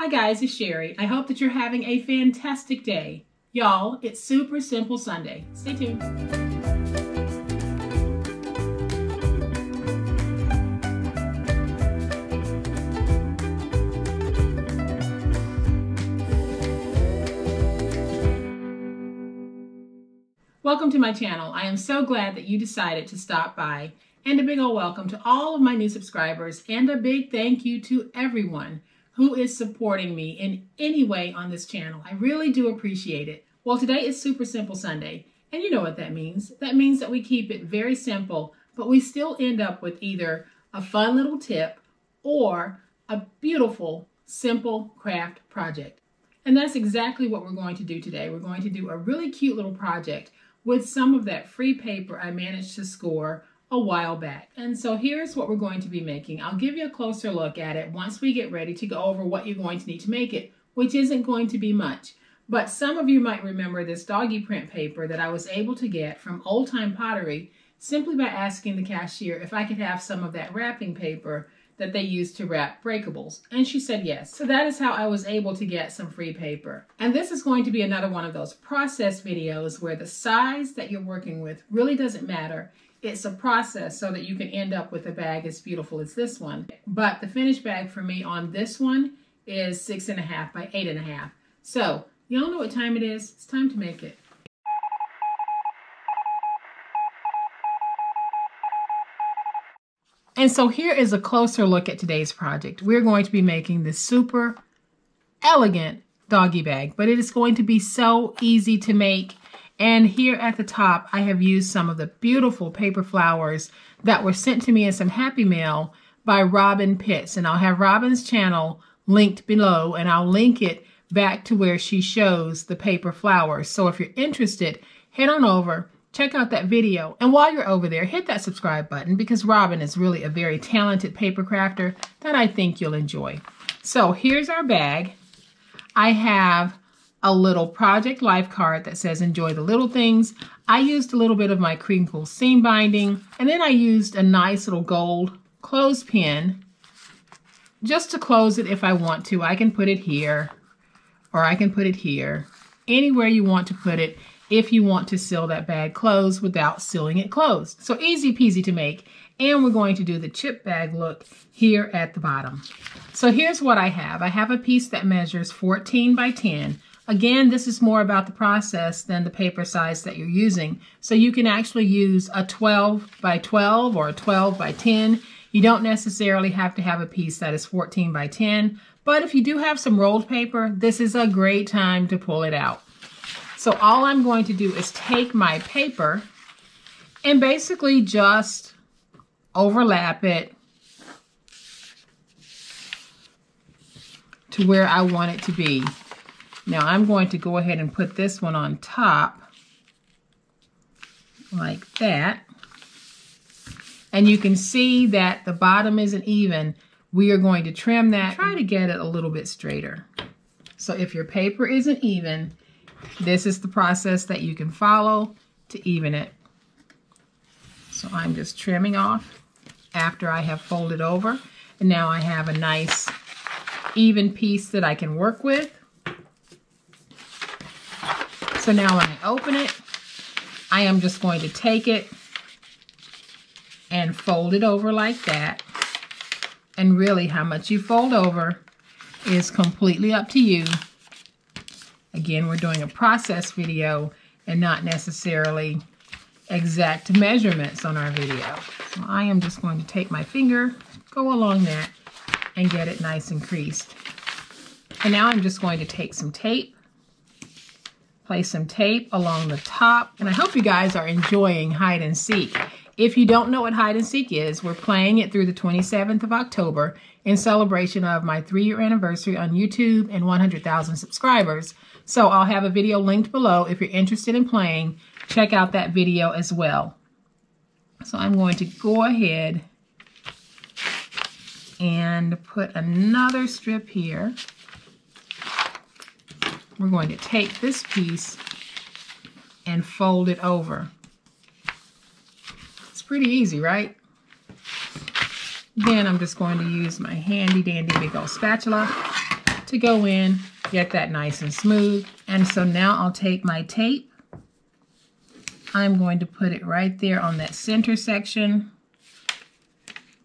Hi guys, it's Sherry. I hope that you're having a fantastic day. Y'all, it's Super Simple Sunday. Stay tuned. Welcome to my channel. I am so glad that you decided to stop by. And a big old welcome to all of my new subscribers and a big thank you to everyone who is supporting me in any way on this channel. I really do appreciate it. Well, today is Super Simple Sunday, and you know what that means. That means that we keep it very simple, but we still end up with either a fun little tip or a beautiful, simple craft project. And that's exactly what we're going to do today. We're going to do a really cute little project with some of that free paper I managed to score a while back. And so here's what we're going to be making. I'll give you a closer look at it once we get ready to go over what you're going to need to make it, which isn't going to be much. But some of you might remember this doggy print paper that I was able to get from Old Time Pottery simply by asking the cashier if I could have some of that wrapping paper that they use to wrap breakables. And she said yes. So that is how I was able to get some free paper. And this is going to be another one of those process videos where the size that you're working with really doesn't matter. It's a process so that you can end up with a bag as beautiful as this one. But the finished bag for me on this one is six and a half by eight and a half. So y'all know what time it is. It's time to make it. And so here is a closer look at today's project. We're going to be making this super elegant doggy bag, but it is going to be so easy to make. And here at the top, I have used some of the beautiful paper flowers that were sent to me in some Happy Mail by Robyn Pitts. And I'll have Robyn's channel linked below, and I'll link it back to where she shows the paper flowers. So if you're interested, head on over check out that video. And while you're over there, hit that subscribe button because Robyn is really a very talented paper crafter that I think you'll enjoy. So here's our bag. I have a little project life card that says enjoy the little things. I used a little bit of my crinkle seam binding and then I used a nice little gold clothespin just to close it if I want to. I can put it here or I can put it here. Anywhere you want to put it if you want to seal that bag closed without sealing it closed. So easy peasy to make. And we're going to do the chip bag look here at the bottom. So here's what I have. I have a piece that measures 14 by 10. Again, this is more about the process than the paper size that you're using. So you can actually use a 12 by 12 or a 12 by 10. You don't necessarily have to have a piece that is 14 by 10, but if you do have some rolled paper, this is a great time to pull it out. So all I'm going to do is take my paper and basically just overlap it to where I want it to be. Now I'm going to go ahead and put this one on top like that. And you can see that the bottom isn't even. We are going to trim that, try to get it a little bit straighter. So if your paper isn't even, this is the process that you can follow to even it. So I'm just trimming off after I have folded over. And now I have a nice even piece that I can work with. So now when I open it, I am just going to take it and fold it over like that. And really how much you fold over is completely up to you. Again, we're doing a process video and not necessarily exact measurements on our video. So I am just going to take my finger, go along that, and get it nice and creased. And now I'm just going to take some tape, place some tape along the top, and I hope you guys are enjoying hide and seek. If you don't know what hide and seek is, we're playing it through the 27th of October in celebration of my three-year anniversary on YouTube and 100,000 subscribers. So I'll have a video linked below. If you're interested in playing, check out that video as well. So I'm going to go ahead and put another strip here. We're going to take this piece and fold it over. It's pretty easy, right? Then I'm just going to use my handy dandy big old spatula to go in, get that nice and smooth. And so now I'll take my tape. I'm going to put it right there on that center section.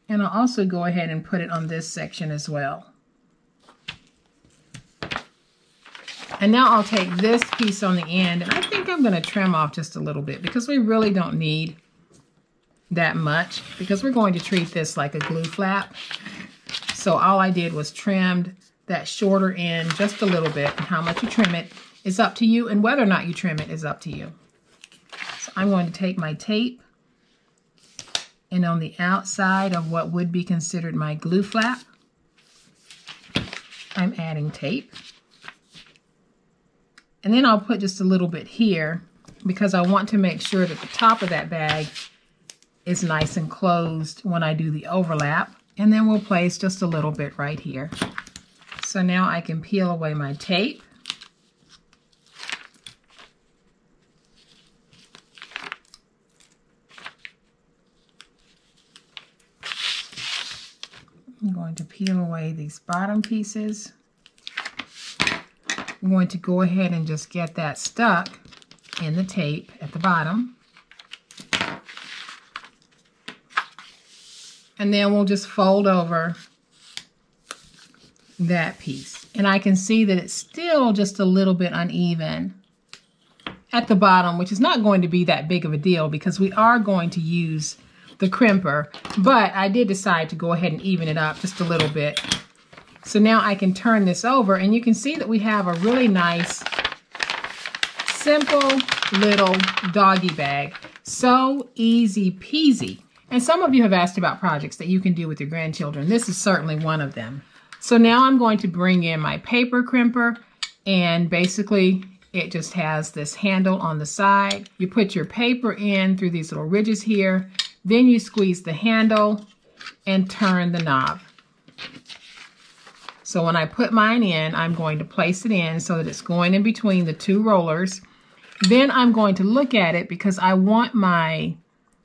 And I'll also go ahead and put it on this section as well. And now I'll take this piece on the end, and I think I'm going to trim off just a little bit because we really don't need that much because we're going to treat this like a glue flap. So all I did was trimmed that shorter end just a little bit. And how much you trim it is up to you, and whether or not you trim it is up to you. So I'm going to take my tape, and on the outside of what would be considered my glue flap, I'm adding tape. And then I'll put just a little bit here because I want to make sure that the top of that bag is nice and closed when I do the overlap. And then we'll place just a little bit right here. So now I can peel away my tape. I'm going to peel away these bottom pieces. I'm going to go ahead and just get that stuck in the tape at the bottom. And then we'll just fold over that piece. And I can see that it's still just a little bit uneven at the bottom, which is not going to be that big of a deal because we are going to use the crimper. But I did decide to go ahead and even it up just a little bit so now I can turn this over and you can see that we have a really nice, simple little doggy bag. So easy peasy. And some of you have asked about projects that you can do with your grandchildren. This is certainly one of them. So now I'm going to bring in my paper crimper and basically it just has this handle on the side. You put your paper in through these little ridges here. Then you squeeze the handle and turn the knob. So when I put mine in, I'm going to place it in so that it's going in between the two rollers. Then I'm going to look at it because I want my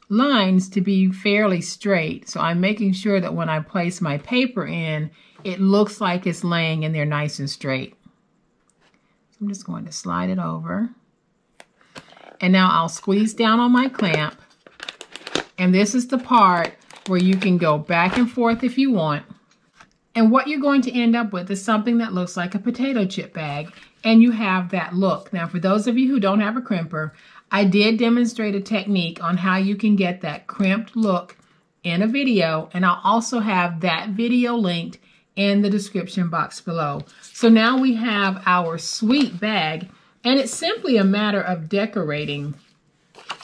lines to be fairly straight. So I'm making sure that when I place my paper in, it looks like it's laying in there nice and straight. I'm just going to slide it over. And now I'll squeeze down on my clamp. And this is the part where you can go back and forth if you want. And what you're going to end up with is something that looks like a potato chip bag. And you have that look. Now, for those of you who don't have a crimper, I did demonstrate a technique on how you can get that crimped look in a video. And I'll also have that video linked in the description box below. So now we have our sweet bag. And it's simply a matter of decorating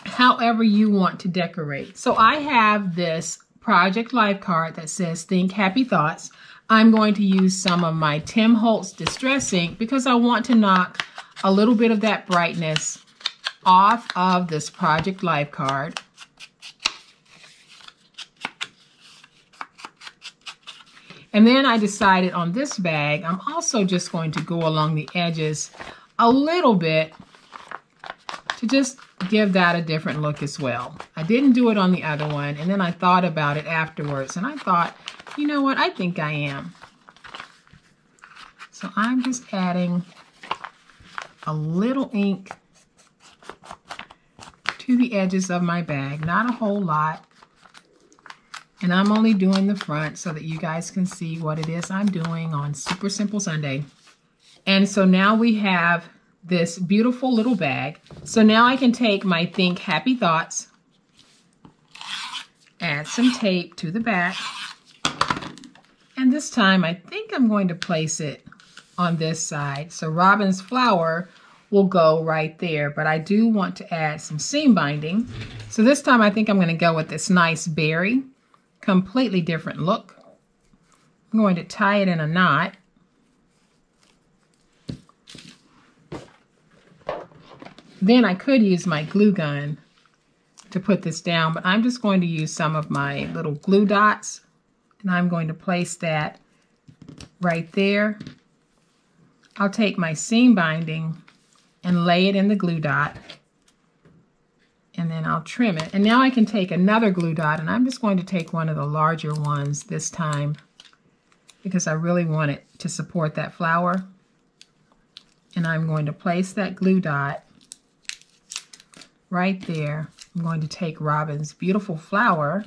however you want to decorate. So I have this project life card that says think happy thoughts. I'm going to use some of my Tim Holtz Distress Ink because I want to knock a little bit of that brightness off of this Project Life card. And then I decided on this bag, I'm also just going to go along the edges a little bit to just give that a different look as well. I didn't do it on the other one, and then I thought about it afterwards, and I thought, you know what? I think I am. So I'm just adding a little ink to the edges of my bag, not a whole lot. And I'm only doing the front so that you guys can see what it is I'm doing on Super Simple Sunday. And so now we have this beautiful little bag. So now I can take my Think Happy Thoughts, add some tape to the back, and this time I think I'm going to place it on this side. So Robyn's flower will go right there, but I do want to add some seam binding. So this time I think I'm going to go with this nice berry, completely different look. I'm going to tie it in a knot. Then I could use my glue gun to put this down, but I'm just going to use some of my little glue dots and I'm going to place that right there. I'll take my seam binding and lay it in the glue dot and then I'll trim it. And now I can take another glue dot and I'm just going to take one of the larger ones this time because I really want it to support that flower. And I'm going to place that glue dot right there. I'm going to take Robyn's beautiful flower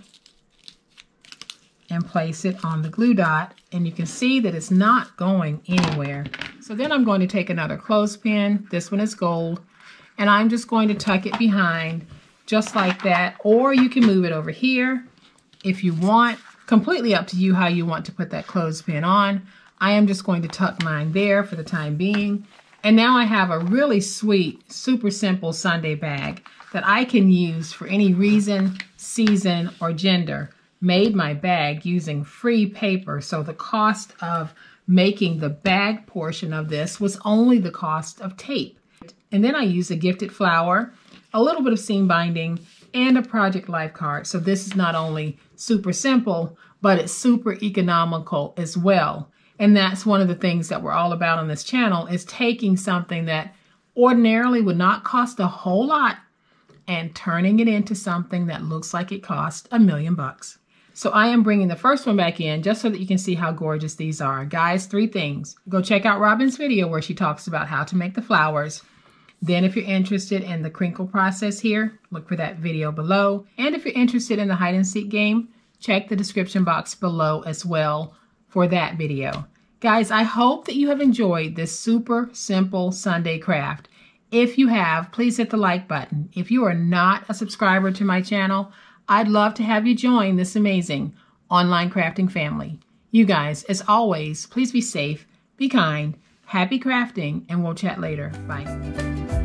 and place it on the glue dot and you can see that it's not going anywhere. So then I'm going to take another clothespin, this one is gold, and I'm just going to tuck it behind just like that or you can move it over here if you want. Completely up to you how you want to put that clothespin on. I am just going to tuck mine there for the time being. And now I have a really sweet, super simple Sunday bag that I can use for any reason, season, or gender made my bag using free paper. So the cost of making the bag portion of this was only the cost of tape. And then I used a gifted flower, a little bit of seam binding, and a project life card. So this is not only super simple, but it's super economical as well. And that's one of the things that we're all about on this channel is taking something that ordinarily would not cost a whole lot and turning it into something that looks like it cost a million bucks. So I am bringing the first one back in just so that you can see how gorgeous these are. Guys, three things. Go check out Robyn's video where she talks about how to make the flowers. Then if you're interested in the crinkle process here, look for that video below. And if you're interested in the hide and seek game, check the description box below as well for that video. Guys, I hope that you have enjoyed this super simple Sunday craft. If you have, please hit the like button. If you are not a subscriber to my channel, I'd love to have you join this amazing online crafting family. You guys, as always, please be safe, be kind, happy crafting, and we'll chat later. Bye.